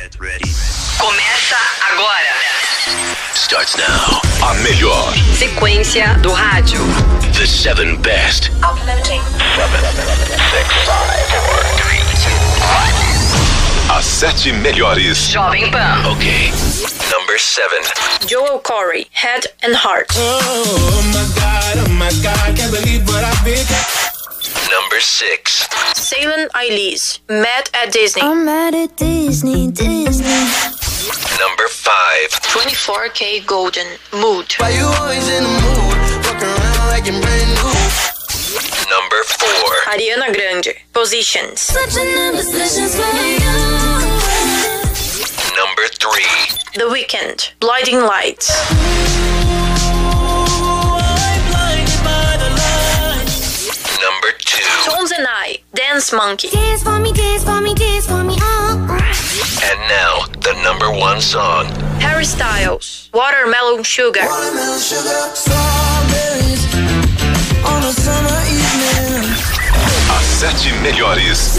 Get ready. Começa agora. Starts now. A melhor. Sequência do rádio. The seven best. Uploading. As sete melhores. Jovem Pan. Ok. Number seven. Joel Corey, Head and Heart. Oh my god, oh my god, can't believe what I've been. Number six. Salem Ilese, Mad at Disney. I'm mad at Disney, Disney. Number five. 24KGoldn, Mood. Why you always in the mood? Fuck around like you're brand new. Number four. Ariana Grande, Positions. Such an imposition's for you. Number three. The Weeknd, Blinding Lights. Two. And I, Dance Monkey. Dance for me, dance for me, dance for me, oh. oh. And now, the number one song. Harry Styles, Watermelon Sugar. Watermelon sugar, strawberries on a summer evening. As sete melhores.